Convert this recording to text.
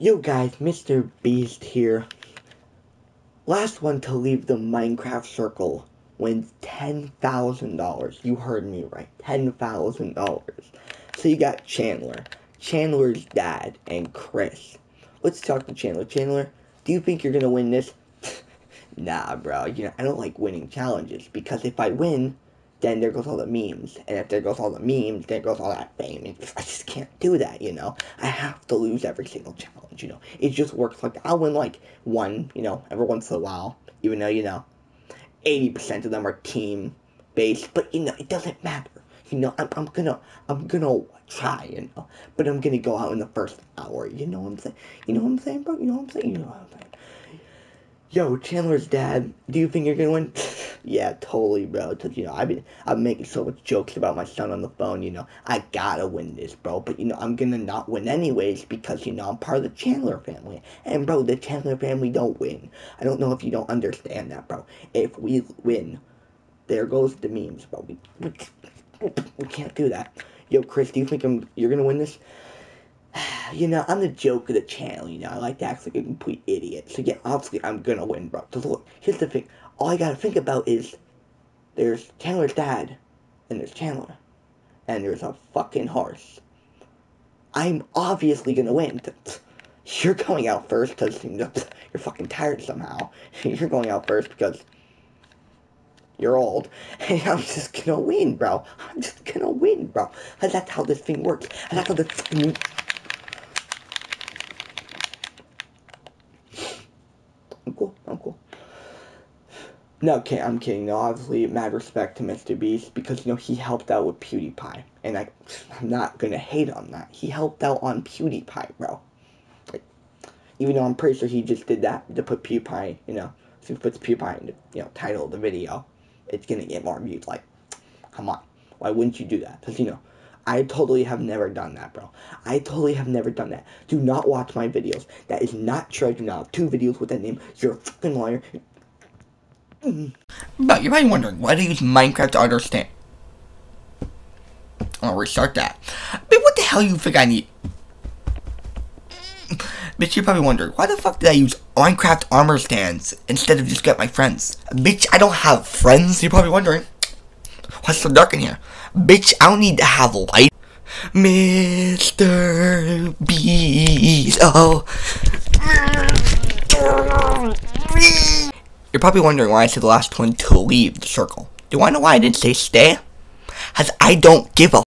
Yo guys, Mr. Beast here. Last one to leave the Minecraft circle wins $10,000. You heard me right. $10,000. So you got Chandler, Chandler's dad, and Chris. Let's talk to Chandler. Chandler, do you think you're gonna win this? nah, bro. You know, I don't like winning challenges because if I win, then there goes all the memes. And if there goes all the memes, there goes all that fame. And I just can't do that, you know? I have to lose every single challenge, you know? It just works like I'll win like one, you know, every once in a while. Even though, you know, 80% of them are team based. But, you know, it doesn't matter. You know, I'm, I'm gonna, I'm gonna try, you know? But I'm gonna go out in the first hour, you know what I'm saying? You know what I'm saying, bro? You know what I'm saying? You know what I'm saying? Yo, Chandler's dad, do you think you're gonna win? Yeah, totally, bro. Cause you know I've been I'm making so much jokes about my son on the phone. You know I gotta win this, bro. But you know I'm gonna not win anyways because you know I'm part of the Chandler family. And bro, the Chandler family don't win. I don't know if you don't understand that, bro. If we win, there goes the memes, bro. We we, we can't do that. Yo, Chris, do you think I'm you're gonna win this? you know, I'm the joke of the channel, you know, I like to act like a complete idiot. So yeah, obviously I'm gonna win, bro. So look, here's the thing. All I gotta think about is there's Chandler's dad, and there's Chandler. And there's a fucking horse. I'm obviously gonna win. You're going out first because you're fucking tired somehow. You're going out first because you're old. And I'm just gonna win, bro. I'm just gonna win, bro. And that's how this thing works. And that's how this No, okay, I'm kidding. No, obviously, mad respect to Mr. Beast because, you know, he helped out with PewDiePie. And I, I'm not gonna hate on that. He helped out on PewDiePie, bro. Like, even though I'm pretty sure he just did that to put PewDiePie, you know, if he puts PewDiePie in the, you know, title of the video, it's gonna get more views. Like, come on. Why wouldn't you do that? Because, you know, I totally have never done that, bro. I totally have never done that. Do not watch my videos. That is not true. I do not have two videos with that name. You're a fucking liar. Mm-hmm. But you're probably wondering, why do you use Minecraft to understand? I'll restart that. But what the hell you think I need? Mm-hmm. Bitch, you're probably wondering, why the fuck did I use Minecraft armor stands instead of just get my friends? Bitch, I don't have friends, you're probably wondering. What's so dark in here? Bitch, I don't need to have light. Mr. Beast, oh. You're probably wondering why I said the last one to leave the circle. Do I know why I didn't say stay? As I don't give a